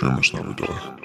чем мы с нами делаем.